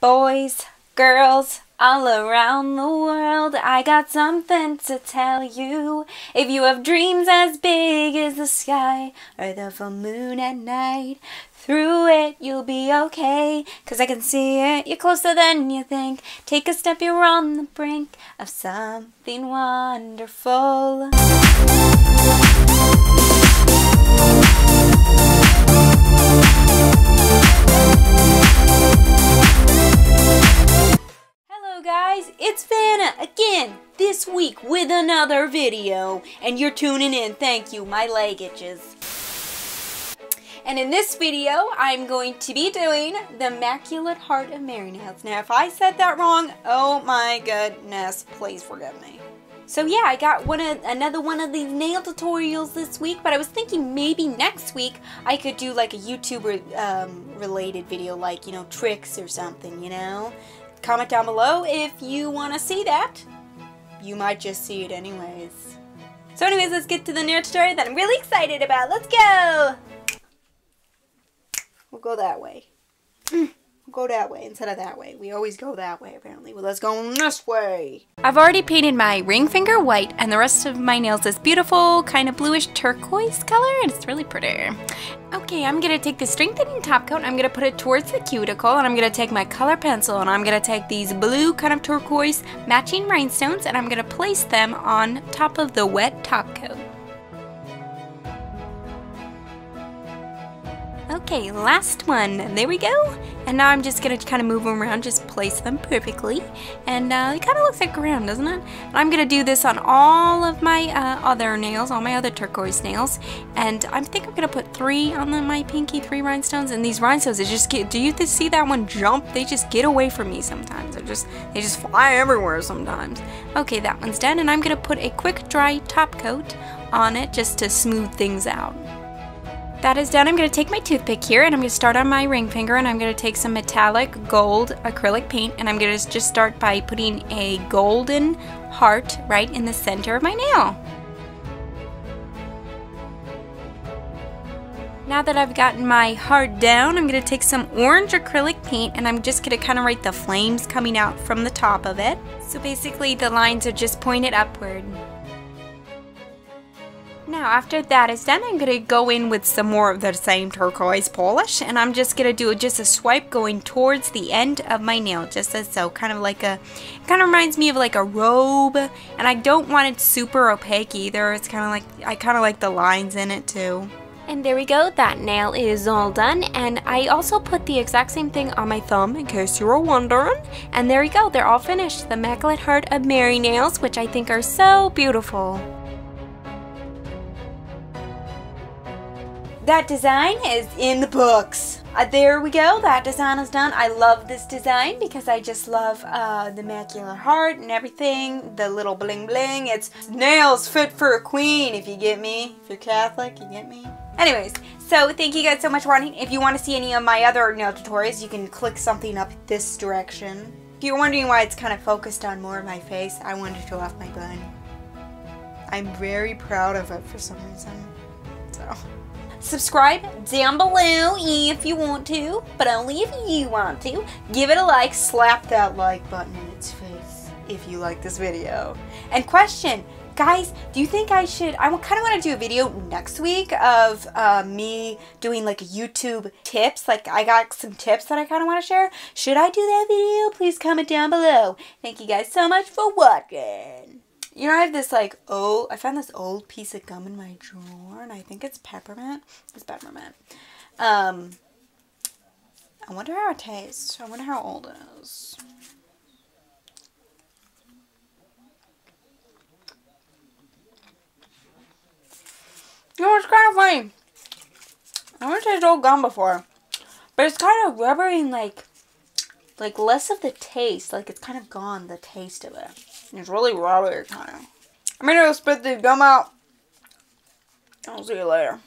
Boys, girls, all around the world, I got something to tell you. If you have dreams as big as the sky or the full moon at night, through it you'll be okay. Cause I can see it, you're closer than you think. Take a step, you're on the brink of something wonderful. This week with another video. And you're tuning in, thank you, my leg itches. And in this video, I'm going to be doing the Immaculate Heart of Mary Nails. Now, if I said that wrong, oh my goodness, please forgive me. So yeah, I got one of another one of these nail tutorials this week, but I was thinking maybe next week I could do like a YouTuber um, related video, like, you know, tricks or something, you know? Comment down below if you want to see that. You might just see it anyways. So anyways, let's get to the nail story that I'm really excited about. Let's go! We'll go that way. Hmm. Go that way instead of that way. We always go that way, apparently. Well, let's go this way. I've already painted my ring finger white and the rest of my nails this beautiful kind of bluish turquoise color, and it's really pretty. Okay, I'm going to take the strengthening top coat, I'm going to put it towards the cuticle, and I'm going to take my color pencil, and I'm going to take these blue kind of turquoise matching rhinestones, and I'm going to place them on top of the wet top coat. Okay, last one. There we go. And now I'm just going to kind of move them around, just place them perfectly. And uh, it kind of looks like ground, doesn't it? And I'm going to do this on all of my uh, other nails, all my other turquoise nails. And I think I'm going to put three on the, my pinky, three rhinestones. And these rhinestones, they just get, do you see that one jump? They just get away from me sometimes. They're just, they just fly everywhere sometimes. Okay, that one's done. And I'm going to put a quick dry top coat on it just to smooth things out. That is done, I'm going to take my toothpick here and I'm going to start on my ring finger and I'm going to take some metallic gold acrylic paint and I'm going to just start by putting a golden heart right in the center of my nail. Now that I've gotten my heart down, I'm going to take some orange acrylic paint and I'm just going to kind of write the flames coming out from the top of it. So basically the lines are just pointed upward. Now after that is done, I'm going to go in with some more of the same turquoise polish and I'm just going to do just a swipe going towards the end of my nail, just as so, kind of like a, kind of reminds me of like a robe and I don't want it super opaque either, it's kind of like, I kind of like the lines in it too. And there we go, that nail is all done. And I also put the exact same thing on my thumb in case you were wondering. And there we go, they're all finished. The Immaculate Heart of Mary nails, which I think are so beautiful. That design is in the books. Uh, there we go, that design is done. I love this design because I just love uh, the Immaculate Heart and everything. The little bling bling. It's nails fit for a queen, if you get me. If you're Catholic, you get me. Anyways, so thank you guys so much for watching. If you want to see any of my other nail tutorials, you can click something up this direction. If you're wondering why it's kind of focused on more of my face, I wanted to show off my bun. I'm very proud of it for some reason. So... Subscribe down below if you want to, but only if you want to. Give it a like, slap that like button in its face if you like this video. And question, guys, do you think I should, I kind of want to do a video next week of uh, me doing like YouTube tips. Like I got some tips that I kind of want to share. Should I do that video? Please comment down below. Thank you guys so much for watching. You know, I have this like oh, I found this old piece of gum in my drawer, and I think it's peppermint. It's peppermint. Um, I wonder how it tastes. I wonder how old it is. You know, it's kind of funny. I've never tasted old gum before, but it's kind of rubbery and like, like less of the taste. Like it's kind of gone the taste of it. It's really rubbery kind of. I'm gonna go spit the gum out. I'll see you later.